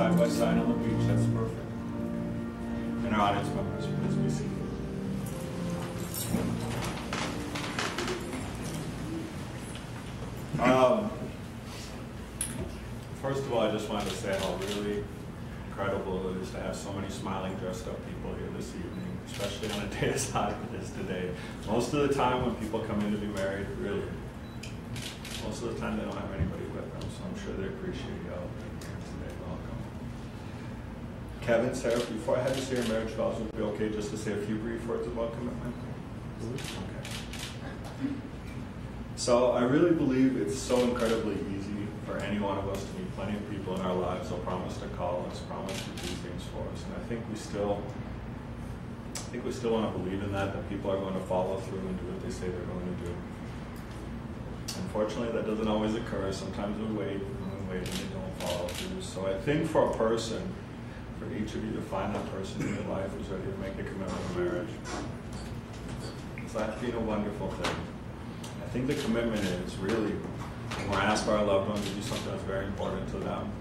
sign on the beach, that's perfect. And our audience members, please be seated. Um, first of all, I just wanted to say how really incredible it is to have so many smiling, dressed up people here this evening, especially on a day as hot as today. Most of the time when people come in to be married, really, most of the time they don't have anybody with them, so I'm sure they appreciate you all being here today. Welcome. Kevin, Sarah, before I have you say your marriage vows, would it be okay just to say a few brief words about commitment? Okay. So I really believe it's so incredibly easy for any one of us to meet plenty of people in our lives who'll promise to call us, promise to do things for us, and I think we still, I think we still want to believe in that that people are going to follow through and do what they say they're going to do. Unfortunately, that doesn't always occur. Sometimes we wait and we wait and they don't follow through. So I think for a person, for each of you to find that person in your life who's ready to make a commitment to marriage, it's like being a wonderful thing. I think the commitment is really when we're asked by our loved ones to do something that's very important to them.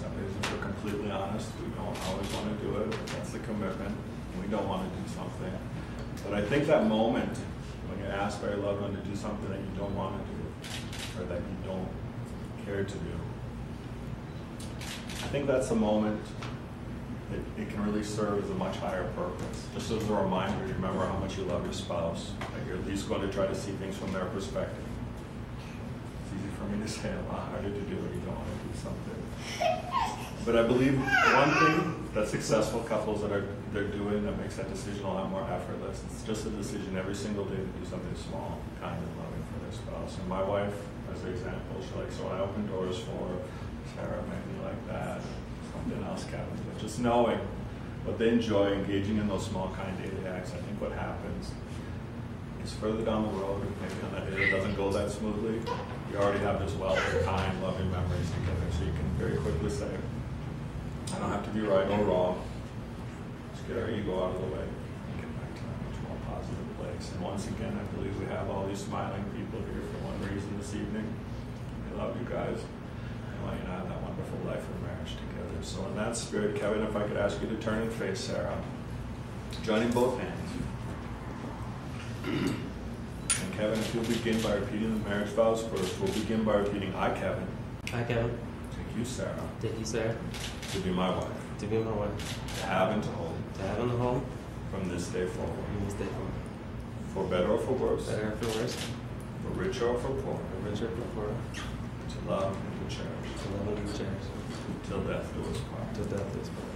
Some days, if we're completely honest, we don't always want to do it. But that's the commitment. We don't want to do something. But I think that moment when you're asked by your loved one to do something that you don't want to do or that you don't care to do, I think that's a moment that it can really serve as a much higher purpose. Just as a reminder to remember how much you love your spouse, that you're at least going to try to see things from their perspective. It's easy for me to say, a lot harder to do when you don't want to do something. But I believe one thing that successful couples that are they're doing that makes that decision a lot more effortless. It's just a decision every single day to do something small, kind and loving for their spouse. And my wife, as an example, she likes so I open doors for Sarah, maybe like that, something else, Kevin. But just knowing what they enjoy, engaging in those small, kind daily acts. I think what happens is further down the road, maybe on that day it doesn't go that smoothly, you already have this wealth of kind, loving memories together. So you can very quickly say, I don't have to be right or wrong. Just get our ego out of the way and get back to a much more positive place. And once again, I believe we have all these smiling people here for one reason this evening. I love you guys. I want you have that wonderful life of marriage together. So in that spirit, Kevin, if I could ask you to turn and face Sarah, joining both hands. And Kevin, if you'll begin by repeating the marriage vows first, we'll begin by repeating I, Kevin. I, Kevin. Take you, Sarah. Take you, Sarah. To be my wife. To be my wife. To have and to hold. To have and to hold. From this day forward. From this day forward. For better or for worse. Better or for worse. For richer or for poor. For richer or for poor. To love and to cherish. To love and to cherish. Till death do us part. Till death do us part.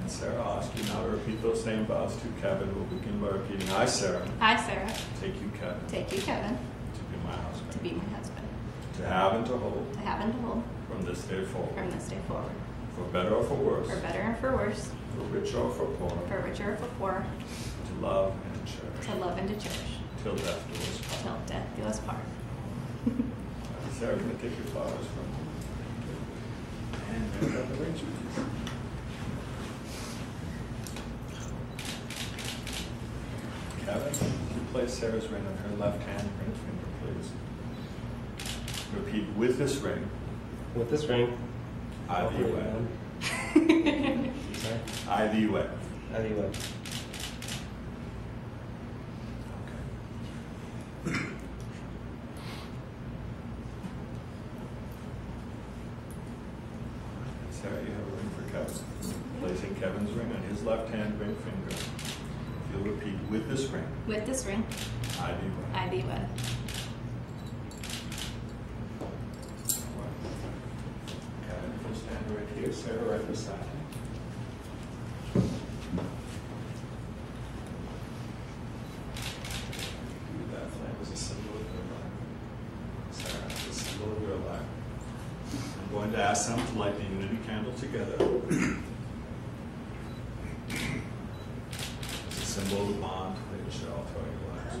And Sarah, I'll ask you now to repeat those same vows to Kevin. We'll begin by repeating I, Sarah. I, Sarah. Take you, Kevin. Take you, Kevin. To be my husband. To be my husband. To have and to hold. To have and to hold. From this day forward. From this day forward. For better or for worse. For better or for worse. For richer or for poor. For richer or for poor. To love and to cherish. To love and to cherish. Till death do us part. Till death do us part. Sarah, going to take your flowers from you. And uh, grab the ring, please. Kevin, can you place Sarah's ring on her left hand ring finger, please? Repeat with this ring. With this ring. I thee wed. I thee wed. I thee wed. Sarah, you have a ring for Kevin. Placing Kevin's ring on his left hand ring finger. If you'll repeat with this ring. With this ring. I thee wed. I thee wed. Kevin, if stand right here, Sarah right beside me. That flame is a symbol of your life. Sarah, it's a symbol of your life. I'm going to ask them to light the unity candle together. Symbol the bond all throughout your lives.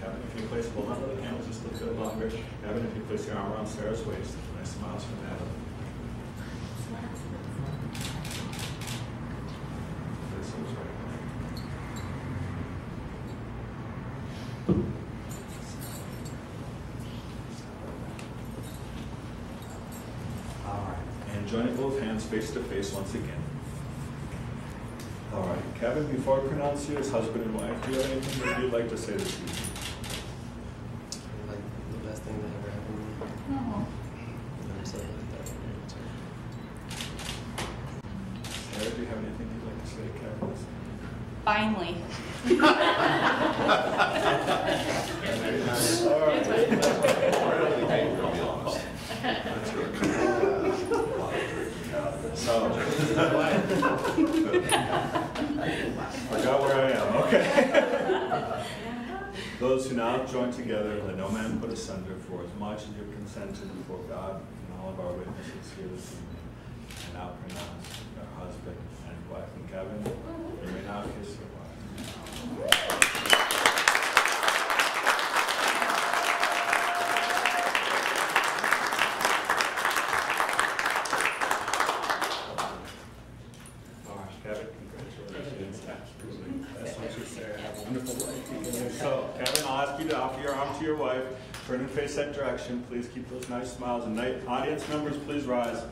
Kevin, if you place, the candle just a little longer. Kevin, if you place your arm around Sarah's waist, nice smiles from Adam. All right. And joining both hands face to face once again. All right, Kevin, before I pronounce you as husband and wife, do you have anything that you'd like to say this evening? Like the best thing that ever happened to me. Oh. I'm so glad that Sarah, do you have anything you'd like to say, Kevin? Finally. All right. So. Forgot where I am, okay. Those who now join together, let no man put asunder, for as much as you consented before God and all of our witnesses here this evening, and now pronounce your husband and wife. And Kevin, you may now kiss Congratulations. Have a wonderful. So, Kevin, I'll ask you to offer your arm to your wife. Turn and face that direction. Please keep those nice smiles. And night, audience members, please rise.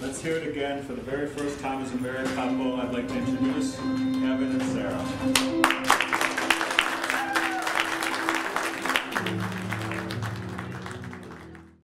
Let's hear it again for the very first time as a married couple. I'd like to introduce Kevin and Sarah.